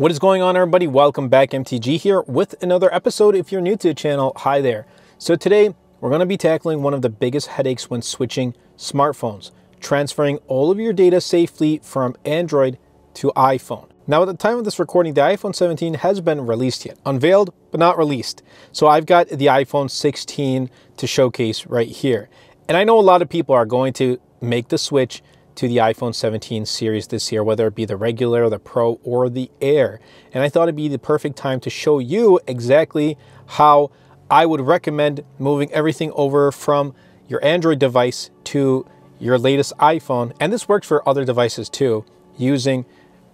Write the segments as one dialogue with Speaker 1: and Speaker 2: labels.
Speaker 1: What is going on everybody? Welcome back MTG here with another episode. If you're new to the channel, hi there. So today we're going to be tackling one of the biggest headaches when switching smartphones, transferring all of your data safely from Android to iPhone. Now at the time of this recording, the iPhone 17 has been released yet, unveiled but not released. So I've got the iPhone 16 to showcase right here. And I know a lot of people are going to make the switch to the iPhone 17 series this year, whether it be the regular, the Pro, or the Air. And I thought it'd be the perfect time to show you exactly how I would recommend moving everything over from your Android device to your latest iPhone. And this works for other devices too, using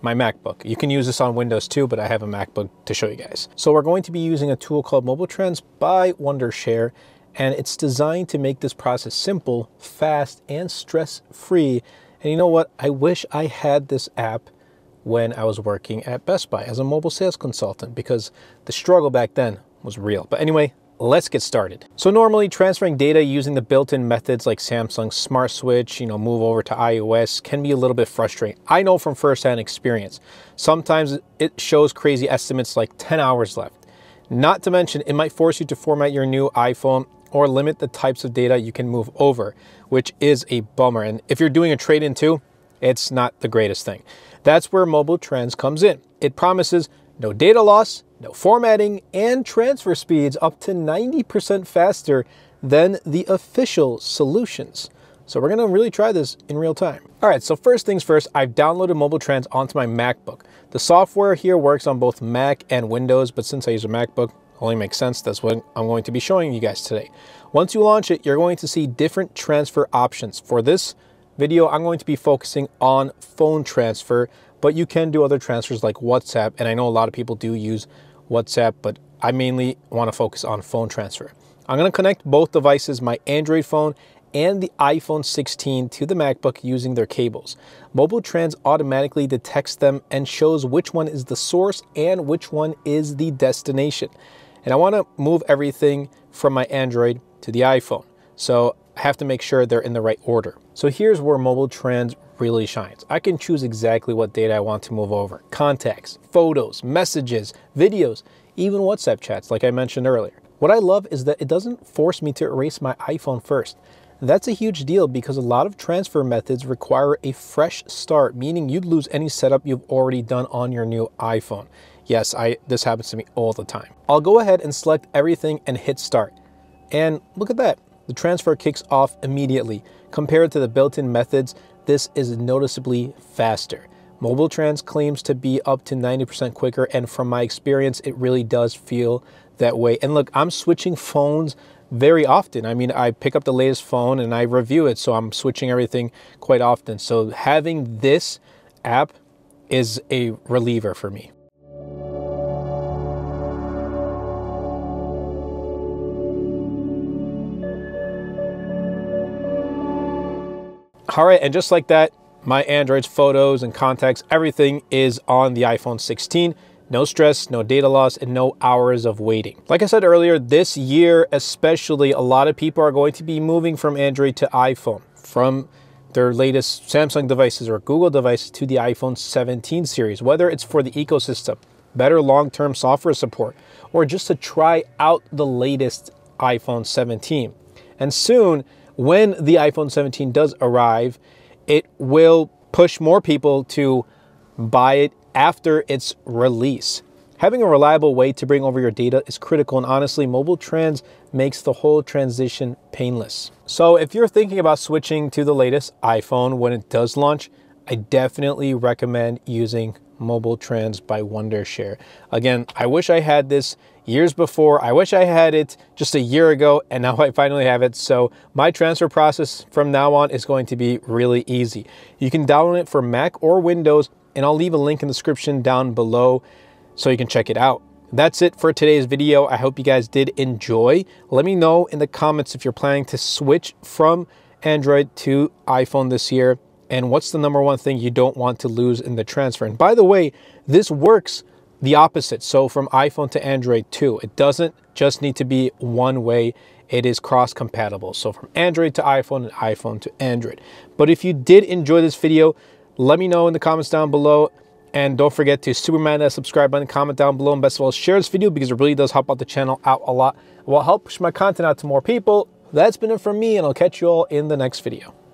Speaker 1: my MacBook. You can use this on Windows too, but I have a MacBook to show you guys. So we're going to be using a tool called MobileTrans by Wondershare, and it's designed to make this process simple, fast, and stress-free and you know what? I wish I had this app when I was working at Best Buy as a mobile sales consultant because the struggle back then was real. But anyway, let's get started. So normally transferring data using the built-in methods like Samsung Smart Switch, you know, move over to iOS can be a little bit frustrating. I know from firsthand experience. Sometimes it shows crazy estimates like 10 hours left. Not to mention, it might force you to format your new iPhone or limit the types of data you can move over, which is a bummer. And if you're doing a trade in too, it's not the greatest thing. That's where MobileTrans comes in. It promises no data loss, no formatting, and transfer speeds up to 90% faster than the official solutions. So we're gonna really try this in real time. All right, so first things first, I've downloaded MobileTrans onto my MacBook. The software here works on both Mac and Windows, but since I use a MacBook, only makes sense. That's what I'm going to be showing you guys today. Once you launch it, you're going to see different transfer options. For this video, I'm going to be focusing on phone transfer, but you can do other transfers like WhatsApp. And I know a lot of people do use WhatsApp, but I mainly want to focus on phone transfer. I'm going to connect both devices, my Android phone and the iPhone 16 to the MacBook using their cables. MobileTrans automatically detects them and shows which one is the source and which one is the destination and I want to move everything from my Android to the iPhone. So I have to make sure they're in the right order. So here's where MobileTrans really shines. I can choose exactly what data I want to move over. Contacts, photos, messages, videos, even WhatsApp chats like I mentioned earlier. What I love is that it doesn't force me to erase my iPhone first. That's a huge deal because a lot of transfer methods require a fresh start, meaning you'd lose any setup you've already done on your new iPhone. Yes, I this happens to me all the time. I'll go ahead and select everything and hit start. And look at that, the transfer kicks off immediately. Compared to the built-in methods, this is noticeably faster. MobileTrans claims to be up to 90% quicker, and from my experience, it really does feel that way. And look, I'm switching phones very often. I mean, I pick up the latest phone and I review it, so I'm switching everything quite often. So having this app is a reliever for me. All right, and just like that, my Android's photos and contacts, everything is on the iPhone 16. No stress, no data loss, and no hours of waiting. Like I said earlier, this year especially, a lot of people are going to be moving from Android to iPhone, from their latest Samsung devices or Google devices to the iPhone 17 series, whether it's for the ecosystem, better long-term software support, or just to try out the latest iPhone 17. And soon, when the iPhone 17 does arrive, it will push more people to buy it after its release. Having a reliable way to bring over your data is critical, and honestly, MobileTrans makes the whole transition painless. So, if you're thinking about switching to the latest iPhone when it does launch, I definitely recommend using MobileTrans by Wondershare. Again, I wish I had this years before. I wish I had it just a year ago and now I finally have it. So my transfer process from now on is going to be really easy. You can download it for Mac or Windows and I'll leave a link in the description down below so you can check it out. That's it for today's video. I hope you guys did enjoy. Let me know in the comments if you're planning to switch from Android to iPhone this year and what's the number one thing you don't want to lose in the transfer. And by the way, this works the opposite. So from iPhone to Android too. It doesn't just need to be one way. It is cross compatible. So from Android to iPhone and iPhone to Android. But if you did enjoy this video, let me know in the comments down below And don't forget to superman that subscribe button, comment down below, and best of all, share this video because it really does help out the channel out a lot. It will help push my content out to more people. That's been it from me, and I'll catch you all in the next video.